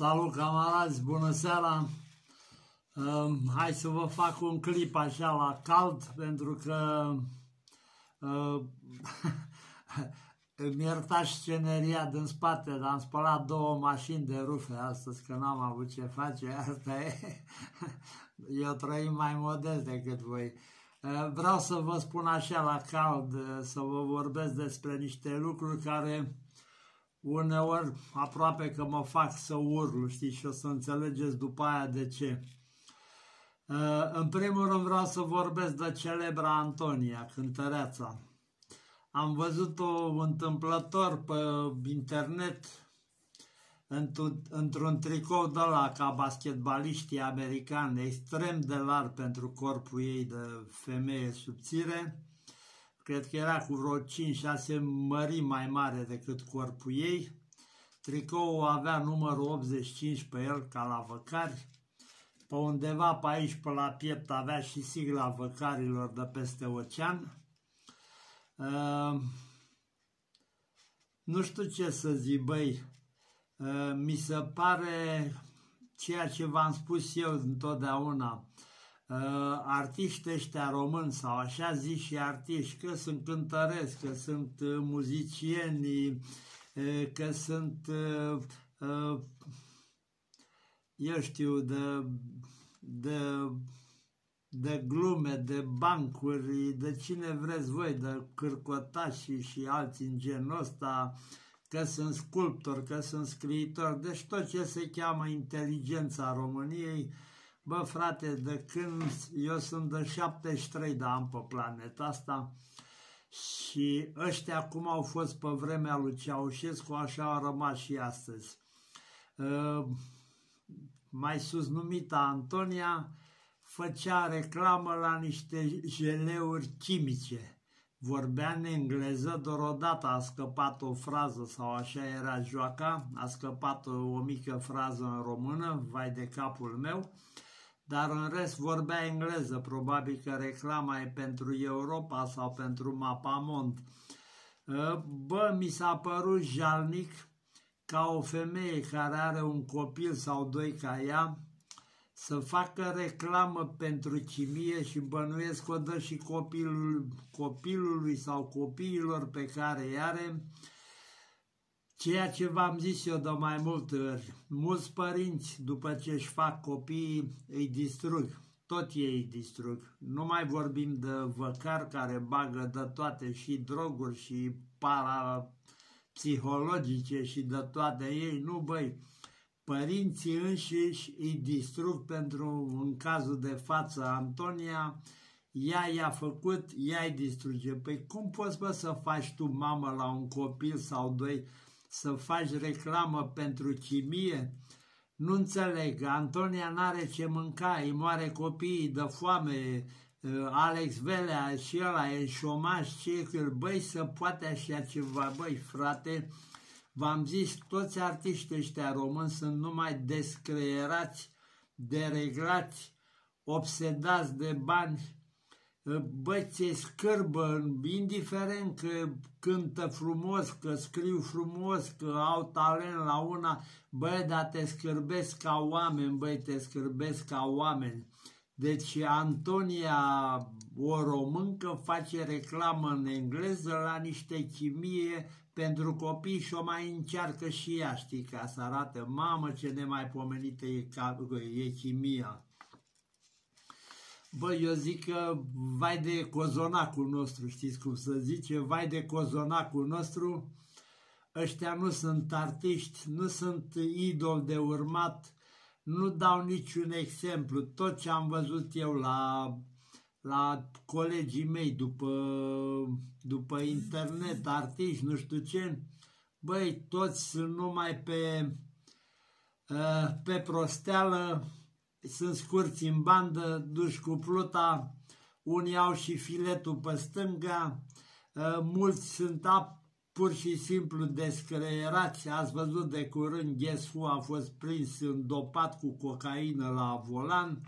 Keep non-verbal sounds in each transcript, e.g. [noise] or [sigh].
Salut camarazi, bună seara! Uh, hai să vă fac un clip așa la cald, pentru că uh, [laughs] îmi iertați sceneria din spate, dar am spălat două mașini de rufe astăzi, că n-am avut ce face, [laughs] asta e. Eu trăim mai modest decât voi. Uh, vreau să vă spun așa la cald, uh, să vă vorbesc despre niște lucruri care uneori aproape că mă fac să urlu, știi, și o să înțelegeți după aia de ce. Uh, în primul rând vreau să vorbesc de celebra Antonia, cântăreața. Am văzut-o întâmplător pe internet într-un tricou de la ca basketbaliștii americani, extrem de larg pentru corpul ei de femeie subțire cred că era cu vreo 5-6 mări mai mare decât corpul ei. Tricoul avea numărul 85 pe el, ca la văcari. Pe undeva pe aici, pe la piept, avea și sigla văcarilor de peste ocean. Uh, nu știu ce să zic, băi, uh, mi se pare ceea ce v-am spus eu întotdeauna, uh, artiști ăștia români sau așa zici și artiști, că sunt cântăresc, că sunt uh, muzicieni, uh, că sunt, uh, uh, eu știu, de, de, de glume, de bancuri, de cine vreți voi, de cârcotași și alții în genul ăsta, că sunt sculptori, că sunt scriitori, deci tot ce se cheamă inteligența României, Bă, frate, de când eu sunt de 73 de ani pe planeta asta și ăștia cum au fost pe vremea lui Ceaușescu, așa au rămas și astăzi. Uh, mai sus numită Antonia făcea reclamă la niște jeleuri chimice. Vorbea în engleză, doar odată a scăpat o frază sau așa era joaca, a scăpat o, o mică frază în română, vai de capul meu, dar în rest vorbea engleză, probabil că reclama e pentru Europa sau pentru Mapamont. Ă, bă, mi s-a părut jalnic ca o femeie care are un copil sau doi ca ea să facă reclamă pentru chimie și bănuiesc o dă și copilul, copilului sau copiilor pe care îi are, Ceea ce v-am zis eu de mai multe ori, mulți părinți, după ce își fac copiii, îi distrug, tot ei îi distrug. Nu mai vorbim de văcar care bagă de toate și droguri și parapsihologice și de toate ei, nu băi, părinții înșiși îi distrug pentru, în cazul de față, Antonia, ea i-a făcut, ea îi distruge. Păi cum poți bă să faci tu mamă la un copil sau doi să faci reclamă pentru chimie? Nu înțeleg, Antonia n-are ce mânca, îi moare copiii de foame, uh, Alex Velea și ăla e șomaș, ce băi, să poate așa ceva, băi, frate, v-am zis, toți artiștii ăștia români sunt numai descreierați, dereglați, obsedați de bani, bă, ți scârbă, indiferent că cântă frumos, că scriu frumos, că au talent la una, bă, dar te scârbesc ca oameni, băi, te scârbesc ca oameni. Deci Antonia, o româncă, face reclamă în engleză la niște chimie pentru copii și o mai încearcă și ea, știi, ca să arate, mamă, ce nemaipomenită e, e chimia. Bă, eu zic că vai de cozonacul nostru, știți cum să zice, vai de cozonacul nostru, ăștia nu sunt artiști, nu sunt idol de urmat, nu dau niciun exemplu. Tot ce am văzut eu la, la colegii mei după, după internet, artiști, nu știu ce, băi, toți sunt numai pe, pe prosteală, sunt scurți în bandă, duși cu pluta, unii au și filetul pe stânga, ă, mulți sunt pur și simplu descreierați. Ați văzut de curând Guess Who a fost prins îndopat cu cocaină la volan.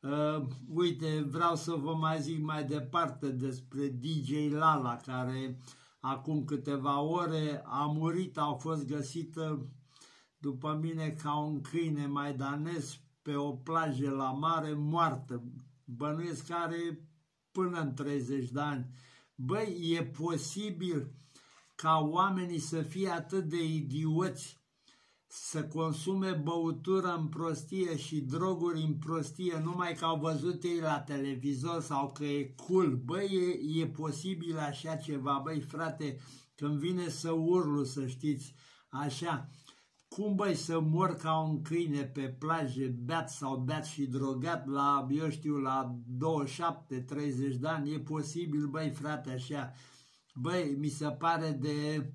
Uh, uite, vreau să vă mai zic mai departe despre DJ Lala, care acum câteva ore a murit, a fost găsită după mine ca un câine maidanez pe o plajă la mare moartă. Bănuiesc că are până în 30 de ani. Băi, e posibil ca oamenii să fie atât de idioți să consume băutură în prostie și droguri în prostie numai că au văzut ei la televizor sau că e cool. Băi, e, e posibil așa ceva, băi frate, când vine să urlu, să știți, așa. Cum băi să mor ca un câine pe plajă, beat sau beat și drogat la, eu știu, la 27-30 de ani? E posibil, băi frate, așa. Băi, mi se pare de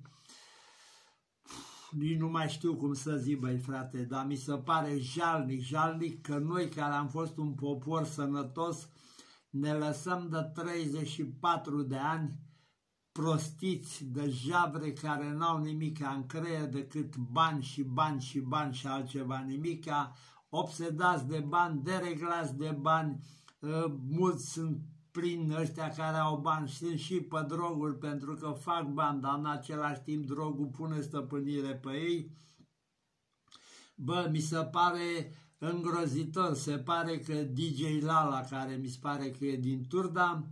nici nu mai știu cum să zic, băi frate, dar mi se pare jalnic, jalnic că noi care am fost un popor sănătos ne lăsăm de 34 de ani prostiți de jabre care n-au nimic în creier decât bani și bani și bani și altceva. Nimica, obsedați de bani, dereglați de bani, ă, mulți sunt prin ăștia care au bani, sunt și pe droguri pentru că fac bani, dar în același timp drogul pune stăpânire pe ei. Bă, mi se pare îngrozitor, se pare că DJ Lala, care mi se pare că e din Turda, ă,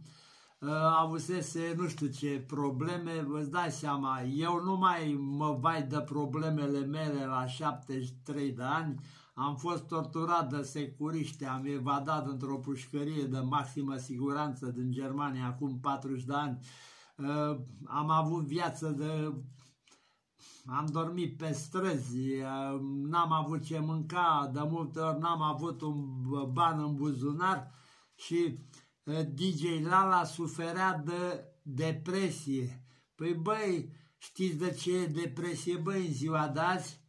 avusese nu știu ce probleme, vă dai seama, eu nu mai mă vai de problemele mele la 73 de ani, am fost torturat de securiști, am evadat într-o pușcărie de maximă siguranță din Germania acum 40 de ani. Uh, am avut viață de... Am dormit pe străzi, uh, n-am avut ce mânca, de multe ori n-am avut un ban în buzunar și uh, DJ Lala suferea de depresie. Păi băi, știți de ce e depresie, băi, în ziua de azi?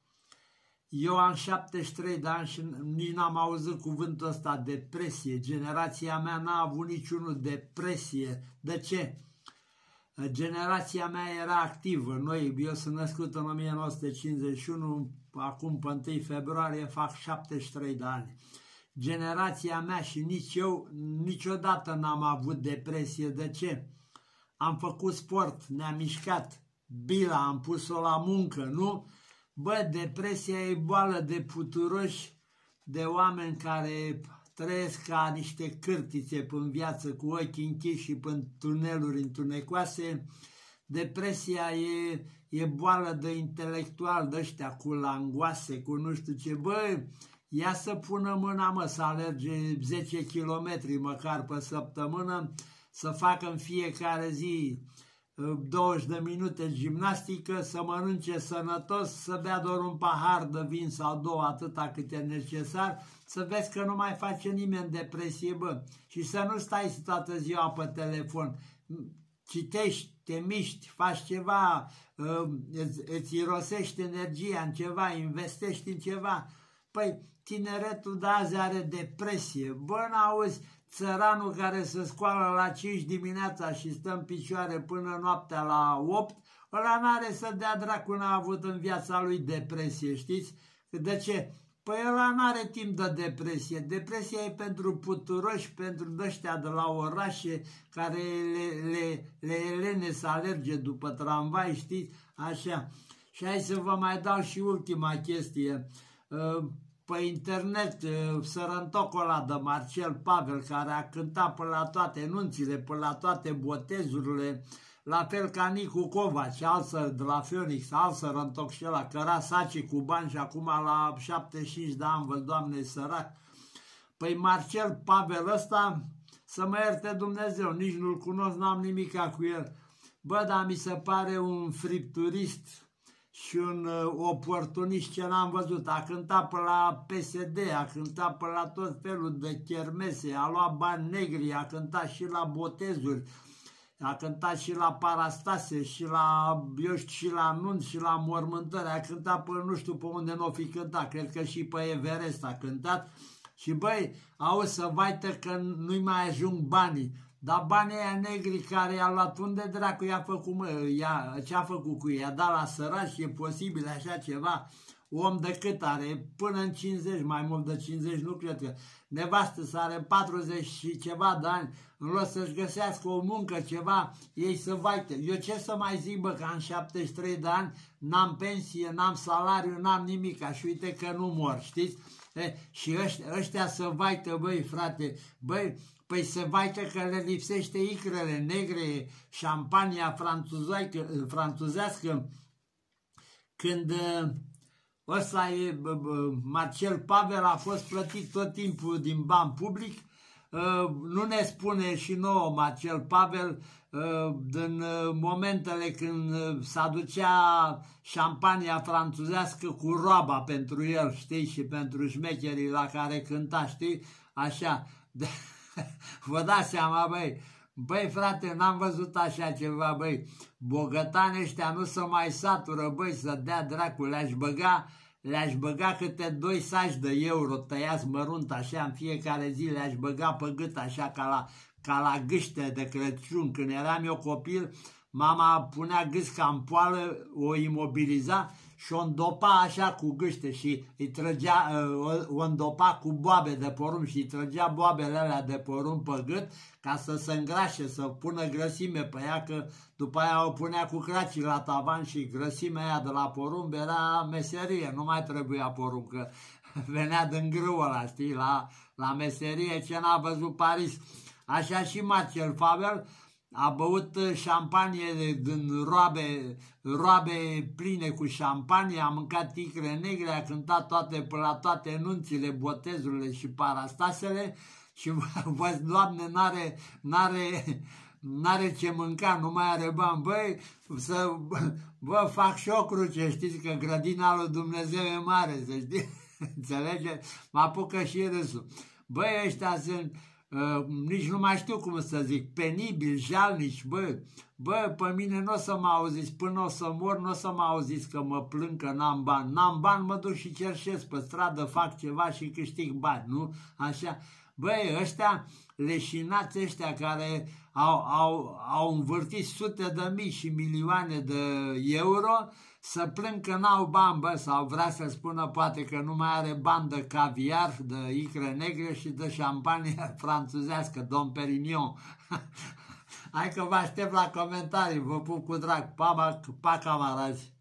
Eu am 73 de ani și nici n-am auzit cuvântul ăsta depresie. Generația mea n-a avut niciunul depresie. De ce? Generația mea era activă. Noi, eu sunt născut în 1951, acum pe 1 februarie fac 73 de ani. Generația mea și nici eu niciodată n-am avut depresie. De ce? Am făcut sport, ne-am mișcat, bila, am pus-o la muncă, nu? Bă, depresia e boală de puturoși, de oameni care trăiesc ca niște cârtițe pe viață cu ochii închiși și pe tuneluri întunecoase. Depresia e, e boală de intelectual de ăștia cu langoase, cu nu știu ce. Bă, ia să pună mâna, mă, să alerge 10 km măcar pe săptămână, să facă în fiecare zi 20 de minute gimnastică, să mănânce sănătos, să bea doar un pahar de vin sau două, atâta cât e necesar, să vezi că nu mai face nimeni depresie, bă. Și să nu stai toată ziua pe telefon. Citești, te miști, faci ceva, ă, îți, îți irosești energia în ceva, investești în ceva. Păi, tineretul de azi are depresie. Bă, n-auzi, țăranul care se scoală la 5 dimineața și stă în picioare până noaptea la 8, ăla n-are să dea dracu, n-a avut în viața lui depresie, știți? De ce? Păi ăla n-are timp de depresie. Depresia e pentru puturoși, pentru dăștia de la orașe care le, le, le elene să alerge după tramvai, știți? Așa. Și hai să vă mai dau și ultima chestie. Uh, pe internet sărăntocul de Marcel Pavel, care a cântat pe la toate nunțile, pe la toate botezurile, la fel ca Nicu Covaci, alță de la Phoenix, alt sărăntoc și ăla, căra saci cu bani și acum la 75 de ani, vă doamne sărac. Păi Marcel Pavel ăsta, să mă ierte Dumnezeu, nici nu-l cunosc, n-am nimica cu el. Bă, dar mi se pare un fripturist și un uh, oportunist ce n-am văzut. A cântat pe la PSD, a cântat pe la tot felul de chermese, a luat bani negri, a cântat și la botezuri, a cântat și la parastase, și la, eu știu, și la anunț, și la mormântări, a cântat pe nu știu pe unde nu o fi cântat, cred că și pe Everest a cântat. Și băi, auzi să vaită că nu-i mai ajung banii. Dar banii aia negri care i-a luat, unde dracu i-a făcut, mă, i-a, ce-a făcut cu ei? I-a dat la săraci, e posibil așa ceva? om de cât are, până în 50, mai mult de 50, nu cred că. Nevastă să are 40 și ceva de ani, în loc să-și găsească o muncă, ceva, ei să vaite. Eu ce să mai zic, bă, că am 73 de ani, n-am pensie, n-am salariu, n-am nimic, și uite că nu mor, știți? E, și ăștia, ăștia să vaită, băi, frate, băi, Păi se vaită că le lipsește icrele negre, șampania franțuzească, când uh, ăsta e, Marcel Pavel a fost plătit tot timpul din bani public, uh, nu ne spune și nouă Marcel Pavel uh, din momentele când se aducea șampania franțuzească cu roaba pentru el, știi, și pentru șmecherii la care cânta, știi, așa. [laughs] [laughs] Vă dați seama, băi, băi frate, n-am văzut așa ceva, băi, bogătani ăștia nu se mai satură, băi, să dea dracu, le-aș băga, le-aș băga câte doi saci de euro tăiați mărunt așa în fiecare zi, le-aș băga pe gât așa ca la, ca la gâște de Crăciun. Când eram eu copil, mama punea gâsca în poală, o imobiliza și o îndopa așa cu gâște și îi trăgea, uh, o îndopa cu boabe de porumb și îi trăgea boabele alea de porumb pe gât ca să se îngrașe, să pună grăsime pe ea, că după aia o punea cu cracii la tavan și grăsimea aia de la porumb era meserie, nu mai trebuia porumb, că [laughs] venea din grâu ăla, știi, la, la meserie ce n-a văzut Paris. Așa și Marcel Faber, a băut uh, șampanie din roabe, roabe pline cu șampanie, a mâncat ticre negre, a cântat toate, pe la toate nunțile, botezurile și parastasele și [laughs] vă, Doamne, n-are, n-are, n-are ce mânca, nu mai are bani, băi, să vă fac și o cruce, știți că grădina lui Dumnezeu e mare, să știți, [laughs] înțelege? Mă apucă și râsul. Băi, ăștia sunt, Uh, nici nu mai știu cum să zic, penibil, jalnici, bă, bă, pe mine nu o să mă auziți, până o să mor, nu o să mă auziți că mă plâng că n-am bani. N-am bani, mă duc și cerșesc pe stradă, fac ceva și câștig bani, nu? Așa. Băi, ăștia leșinați ăștia care au, au, au învârtit sute de mii și milioane de euro, să plâng că n-au bani, bă, sau vrea să spună poate că nu mai are bani de caviar, de icre negre și de șampanie [laughs] franțuzească, Dom Perignon. [laughs] Hai că vă aștept la comentarii, vă pup cu drag, pa, pa, pa camarazi!